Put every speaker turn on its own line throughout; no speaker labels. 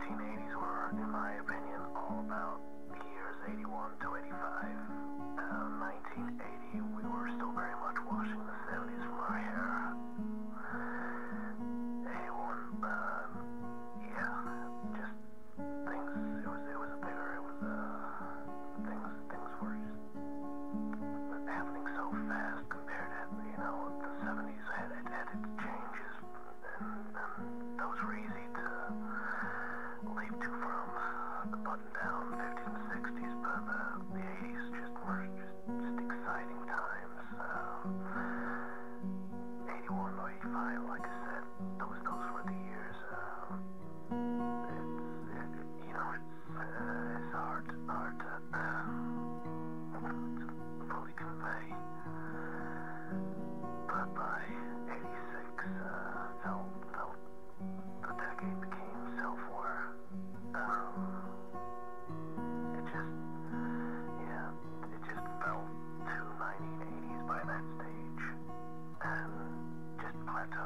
1980s were, in my opinion, all about the years 81 to 85. Uh, 1980, we were still very much washing the 70s from our hair. 81, uh, yeah, just things, it was, it was bigger, it was, uh, things, things were just happening so fast compared to, you know, the 70s had, had, had its the button-down 50s and 60s, but uh, the 80s just were just, just exciting times. Uh, 81 or 85, like I said, those those were the years. Uh, it's it, you know it's uh, it's hard hard to, to fully convey. But by 86, uh, felt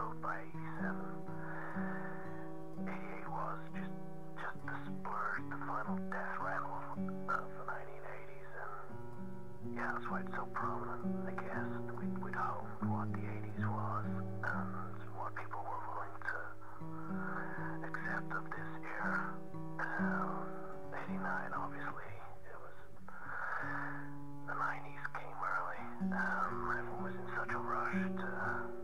12 by 87. 88 was just, just the splurge, the final death rattle of the 1980s, and yeah, that's why it's so prominent, I guess. We'd, we'd what the 80s was, and what people were willing to accept of this era. Um, 89, obviously, it was, the 90s came early. Um, everyone was in such a rush to...